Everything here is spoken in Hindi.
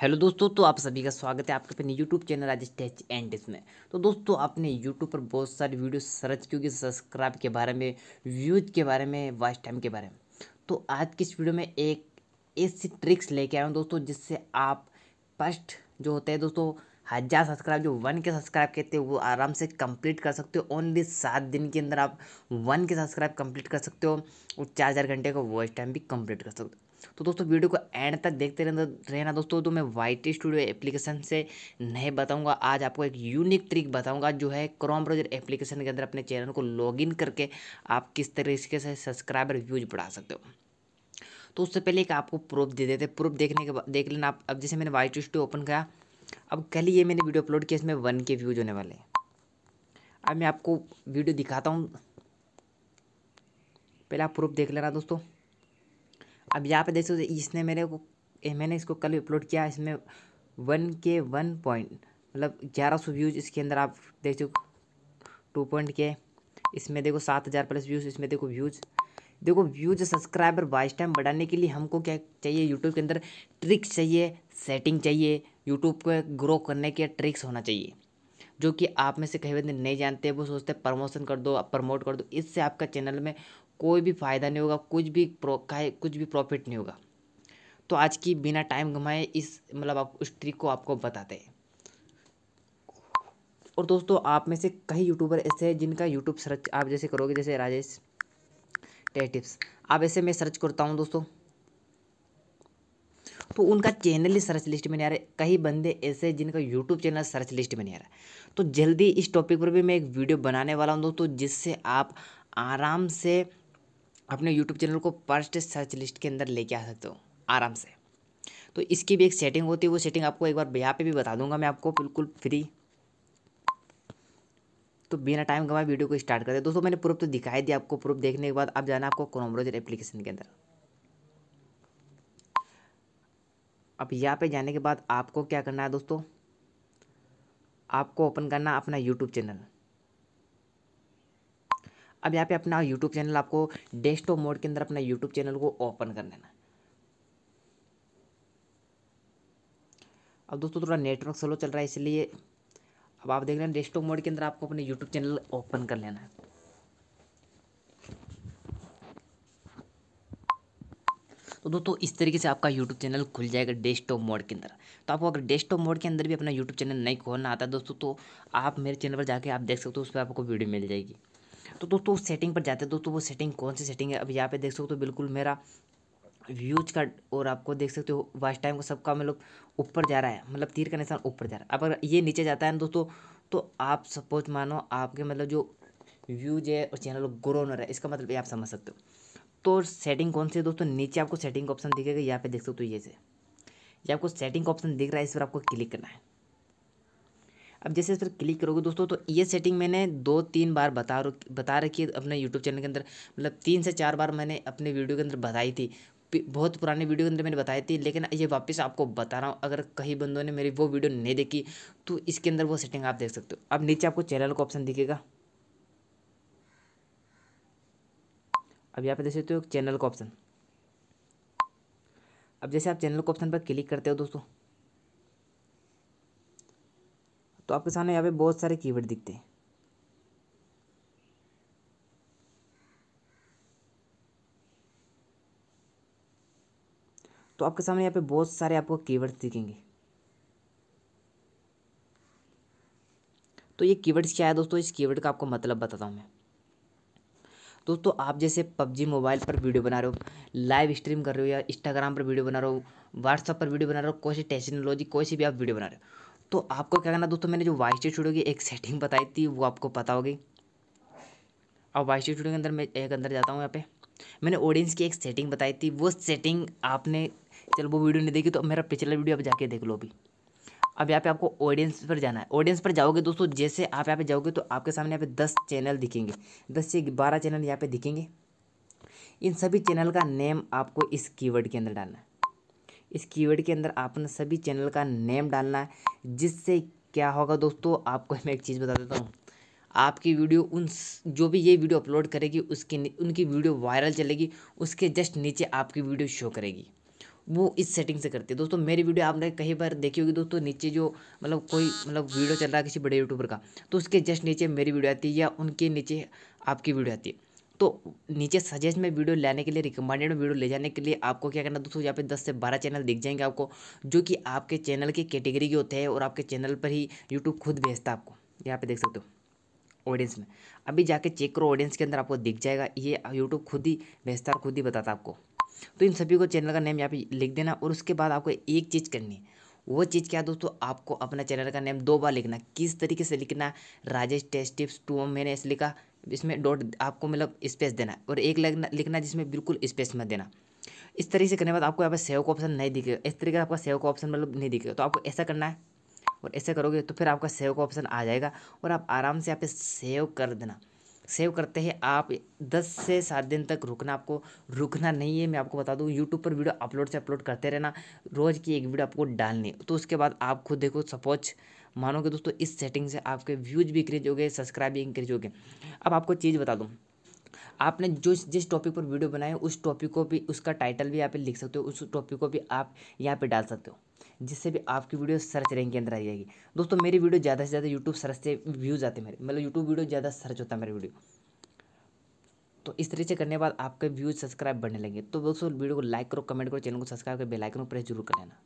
हेलो दोस्तों तो आप सभी का स्वागत है आपके अपने YouTube channel Rajesh tech and इसमें तो दोस्तों, आपने यूट्यूब पर बहुत सारी वीडियो सर्च की होगी सब्सक्राइब के बारे में व्यूज़ के बारे में वॉच टाइम के बारे में। तो आज की इस वीडियो में एक ऐसी ट्रिक्स लेके आया हूँ दोस्तों, जिससे आप फ़र्स्ट जो होते हैं दोस्तों, हज़ार सब्सक्राइब जो वन के सब्सक्राइब कहते हैं, वो आराम से कंप्लीट कर सकते हो। ओनली सात दिन के अंदर आप वन के सब्सक्राइब कंप्लीट कर सकते हो और चार हज़ार घंटे का वॉच टाइम भी कंप्लीट कर सकते हो। तो दोस्तों, वीडियो को एंड तक देखते रहना रहना दोस्तों तो मैं वाई स्टूडियो एप्लीकेशन से नहीं बताऊँगा। आज आपको एक यूनिक ट्रिक बताऊँगा, जो है क्रोम ब्राउज़र एप्लीकेशन के अंदर अपने चैनल को लॉगिन करके आप किस तरीके से सब्सक्राइबर व्यूज़ बढ़ा सकते हो। तो उससे पहले एक आपको प्रूफ दे देते प्रूफ देखने के बाद, देख लेना आप। अब जैसे मैंने वाई स्टूडियो ओपन किया अब कल ही ये मैंने वीडियो अपलोड किया, इसमें वन के व्यूज़ होने वाले अब मैं आपको वीडियो दिखाता हूँ। पहले आप प्रूफ देख लेना दोस्तों। अब यहाँ पे देख, इसने मेरे को मैंने इसको कल अपलोड किया, इसमें वन के वन पॉइंट मतलब ग्यारह सौ व्यूज़ इसके अंदर आप देख सकते टू पॉइंट के, इसमें देखो सात हज़ार प्लस व्यूज़ इसमें देखो व्यूज़ देखो व्यूज़ सब्सक्राइबर वॉच टाइम बढ़ाने के लिए हमको क्या चाहिए यूट्यूब के अंदर ट्रिक्स चाहिए सेटिंग चाहिए यूट्यूब को ग्रो करने के ट्रिक्स होना चाहिए, जो कि आप में से कई बंदे नहीं जानते, वो सोचते प्रमोशन कर दो प्रमोट कर दो, इससे आपका चैनल में कोई भी फ़ायदा नहीं होगा, कुछ भी कुछ भी प्रॉफिट नहीं होगा। तो आज की बिना टाइम घुमाए इस मतलब आप उस ट्रिक को आपको बताते हैं। और दोस्तों, आप में से कई यूट्यूबर ऐसे हैं जिनका यूट्यूब सर्च आप जैसे करोगे, जैसे राजेश टे टिप्स आप ऐसे मैं सर्च करता हूँ दोस्तों। तो उनका चैनल ही सर्च लिस्ट में नहीं आ रहा है। कई बंदे ऐसे हैं जिनका यूट्यूब चैनल सर्च लिस्ट में नहीं आ रहा तो जल्दी इस टॉपिक पर भी मैं एक वीडियो बनाने वाला हूँ दोस्तों, जिससे आप आराम से अपने यूट्यूब चैनल को फ़र्स्ट सर्च लिस्ट के अंदर लेके आ सकते हो, आराम से। तो इसकी भी एक सेटिंग होती है, वो सेटिंग आपको एक बार यहाँ पे भी बता दूँगा मैं आपको, बिल्कुल फ्री तो बिना टाइम गवाए वीडियो को स्टार्ट करते दोस्तों, मैंने प्रूफ तो दिखाई दिया आपको प्रूफ देखने के बाद अब जाना आपको क्रोम ब्राउज़र एप्लीकेशन के अंदर। अब यहाँ पे जाने के बाद आपको क्या करना है दोस्तों? आपको ओपन करना अपना यूट्यूब चैनल अब यहाँ पे अपना यूट्यूब चैनल आपको डेस्कटॉप मोड के अंदर अपना यूट्यूब चैनल को ओपन कर लेना। अब दोस्तों थोड़ा नेटवर्क स्लो चल रहा है, इसलिए अब आप देख रहे हैं डेस्कटॉप मोड के अंदर आपको अपने यूट्यूब चैनल ओपन कर लेना है। तो दोस्तों, इस तरीके से आपका यूट्यूब चैनल खुल जाएगा डेस्कटॉप मोड के अंदर। तो आपको अगर डेस्कटॉप मोड के अंदर भी अपना यूट्यूब चैनल नहीं खोलना आता दोस्तों तो आप मेरे चैनल पर जाके आप देख सकते हो, उस पर आपको वीडियो मिल जाएगी। तो दोस्तों, उस सेटिंग पर जाते हैं। दोस्तों, वो सेटिंग कौन सी सेटिंग है? अब यहाँ पे देख सकते हो तो बिल्कुल मेरा व्यूज़ का और आपको देख सकते हो वॉच टाइम का सबका मतलब ऊपर जा रहा है। मतलब तीर का निशान ऊपर जा रहा है। अगर ये नीचे जाता है ना दोस्तों तो आप सपोज़ मानो आपके मतलब जो व्यूज़ है और चैनल ग्रो हो है इसका मतलब ये आप समझ सकते हो। तो सेटिंग कौन सी है दोस्तों? नीचे आपको सेटिंग का ऑप्शन दिखेगा, यहाँ पे देख सकते हो ये से। ये आपको सेटिंग का ऑप्शन दिख रहा है, इस पर आपको क्लिक करना है। अब जैसे इस पर क्लिक करोगे दोस्तों तो ये सेटिंग मैंने दो तीन बार बता बता रखी है अपने यूट्यूब चैनल के अंदर। मतलब तीन से चार बार मैंने अपने वीडियो के अंदर बताई थी। बहुत पुराने वीडियो के अंदर मैंने बताई थी, लेकिन ये वापस आपको बता रहा हूँ, अगर कहीं बंदों ने मेरी वो वीडियो नहीं देखी तो इसके अंदर वो सेटिंग आप देख सकते हो। अब नीचे आपको चैनल का ऑप्शन दिखेगा। अब यहाँ पे देख सकते हो चैनल का ऑप्शन अब जैसे आप चैनल के ऑप्शन पर क्लिक करते हो दोस्तों तो आपके सामने यहाँ पे बहुत सारे कीवर्ड दिखते हैं। तो आपके सामने यहाँ पे बहुत सारे आपको कीवर्ड्स दिखेंगे। तो ये कीवर्ड्स क्या है दोस्तों? इस कीवर्ड का आपको मतलब बताता हूँ मैं। दोस्तों, आप जैसे पबजी मोबाइल पर वीडियो बना रहे हो, लाइव स्ट्रीम कर रहे हो या इंस्टाग्राम पर वीडियो बना रहे हो व्हाट्सअप पर वीडियो बना रहे हो, कोई सी टेक्नोलॉजी, कोई सी भी आप वीडियो बना रहे हो तो आपको क्या करना, दोस्तों, मैंने जो वाइस स्टूडियो की एक सेटिंग बताई थी, वो आपको पता होगी। अब वाइस स्टूडियो के अंदर मैं एक अंदर जाता हूँ यहाँ पे। मैंने ऑडियंस की एक सेटिंग बताई थी, वो सेटिंग आपने, चलो, वो वीडियो नहीं देखी तो मेरा पिछला वीडियो अब जाके देख लो अभी। अब यहाँ पे आपको ऑडियंस पर जाना है। ऑडियंस पर जाओगे, दोस्तों, जैसे आप यहाँ पे जाओगे तो आपके सामने यहाँ पे दस चैनल दिखेंगे। दस से बारह चैनल यहाँ पे दिखेंगे। इन सभी चैनल का नेम आपको इस कीवर्ड के अंदर डालना है। इस कीवर्ड के अंदर आपने सभी चैनल का नेम डालना है, जिससे क्या होगा दोस्तों, आपको मैं एक चीज़ बता देता हूँ। आपकी वीडियो उन जो भी ये वीडियो अपलोड करेगी, उसकी उनकी वीडियो वायरल चलेगी, उसके जस्ट नीचे आपकी वीडियो शो करेगी। वो इस सेटिंग से करती है। दोस्तों, मेरी वीडियो आपने कहीं बार देखी होगी दोस्तों, नीचे जो मतलब कोई मतलब वीडियो चल रहा है किसी बड़े यूट्यूबर का तो उसके जस्ट नीचे मेरी वीडियो आती है या उनके नीचे आपकी वीडियो आती है। तो नीचे सजेस्ट में वीडियो लाने के लिए रिकमेंडेड वीडियो ले जाने के लिए आपको क्या करना दोस्तों, यहाँ पे दस से बारह चैनल दिख जाएँगे आपको, जो कि आपके चैनल की कैटेगरी के होते हैं और आपके चैनल पर ही यूट्यूब खुद भेजता है आपको। यहाँ पे देख सकते हो ऑडियंस में। अभी जाके चेक करो ऑडियंस के अंदर आपको दिख जाएगा, ये यूट्यूब खुद ही भेजता खुद ही बताता आपको। तो इन सभी को चैनल का नेम यहाँ पे लिख देना और उसके बाद आपको एक चीज़ करनी है। वो चीज़ क्या दोस्तों आपको अपना चैनल का नेम दो बार लिखना। किस तरीके से लिखना? राजेश टेस्ट टिप्स टू मैंने ऐसे लिखा। इसमें डॉट आपको मतलब स्पेस देना और एक लिखना लिखना जिसमें बिल्कुल स्पेस मत देना। इस तरीके से करने के बाद आपको यहाँ पर सेव का ऑप्शन नहीं दिखेगा। इस तरीके से आपका सेव का ऑप्शन मतलब नहीं दिखेगा। तो आपको ऐसा करना है और ऐसे करोगे तो फिर आपका सेव का ऑप्शन आ जाएगा और आप आराम से यहाँ पे सेव कर देना। सेव करते हैं। आप दस से सात दिन तक रुकना, आपको रुकना नहीं है। मैं आपको बता दूँ यूट्यूब पर वीडियो अपलोड से अपलोड करते रहना, रोज़ की एक वीडियो आपको डालनी तो उसके बाद आप खुद देखो, सपोज़ मानोगे दोस्तों, इस सेटिंग से आपके व्यूज़ भी इंक्रीज हो गए सब्सक्राइब भी इंक्रीज हो गए। अब आपको चीज़ बता दूँ, आपने जो जिस टॉपिक पर वीडियो बनाए, उस टॉपिक को भी, उसका टाइटल भी यहाँ पे लिख सकते हो, उस टॉपिक को भी आप यहाँ पे डाल सकते हो। जिससे भी आपकी वीडियो सर्च रैंक के अंदर आ जाएगी। दोस्तों, मेरी वीडियो ज़्यादा से ज़्यादा यूट्यूब सर्च से व्यूज़ आते मेरे। मतलब यूट्यूब वीडियो ज़्यादा सर्च होता है मेरी वीडियो। तो इस तरीके से करने के बाद आपके व्यूज़ सब्सक्राइब बढ़ने लगे तो दोस्तों, वीडियो को लाइक करो कमेंट करो चैनल को सब्सक्राइब कर बेल आइकन को प्रेस ज़रूर कर लेना।